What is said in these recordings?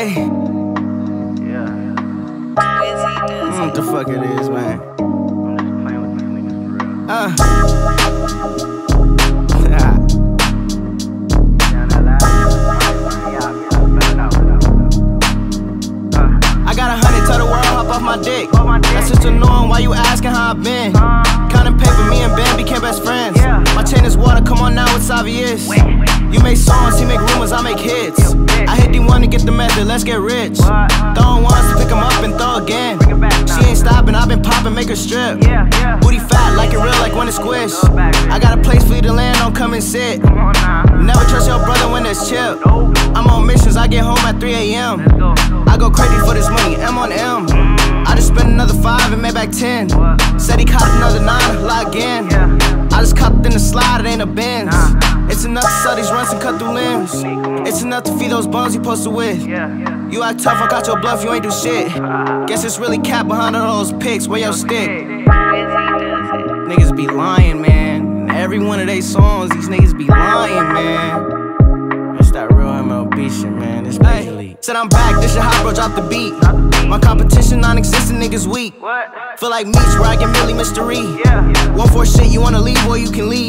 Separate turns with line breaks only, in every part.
Hey.
Yeah.
What the fuck it is, man.
I'm just playing with these niggas for real.
Uh.
Down that last one. Yeah, yeah. Spell it out, spell it out.
I got a hundred, tell the world hop off my dick.
My dick.
That's just annoying, why you asking how I've been?
uh,
Counting paper, me and Ben became best friends. My chain is water, come on now, it's obvious. You make songs, he make rumors, I make hits. I hit D1 to get the method, let's get rich. Throwing ones to pick 'em up and throw again.
Bring it back now.
She ain't stopping, I've been popping, make her strip.
Yeah, yeah.
Booty fat, like it real, like when it's squish.
Throw it back, bitch.
I got a place for you to land, don't come and sit.
Come on now.
Never trust your brother when there's chip. I'm on missions, I get home at 3 a.m. I go crazy for this money, M on M. Mm. I just spent another five and made back 10. Said he caught another enough to sell these runs and cut through limbs. It's enough to feed those bones you posted with.
Yeah, yeah.
You act tough, I got your bluff, you ain't do shit. Guess it's really cap behind all those pics, where your stick? Niggas be lying, man. In every one of they songs, these niggas be lying, man. It's that real MLB shit, man. It's Major League. Said I'm back, this your hot, bro, drop the beat. My competition non existent, niggas weak.
What?
Feel like Meech, where I get Millie mystery.
Yeah, yeah.
One for shit, you wanna leave, boy, you can leave.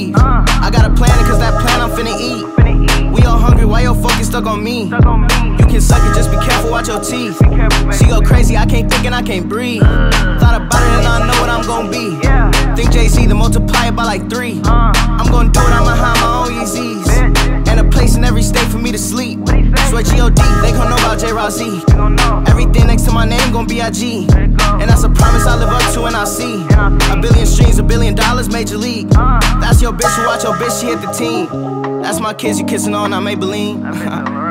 Stuck on me? You can suck it, just be careful, watch your teeth. She go crazy, I can't think and I can't breathe. Thought about it and I know what I'm gonna be. Think JC, then multiply it by like three. I'm gonna do it, I'ma have my own Yeezys. And a place in every state for me to sleep. Swear G.O.D., they gon' know about J. Z.
Know.
Everything next to my name gon' be IG. And that's a promise see. A billion streams, a billion dollars, major league. That's your bitch, you watch your bitch, she hit the team. That's my kids you kissing on, I Maybelline.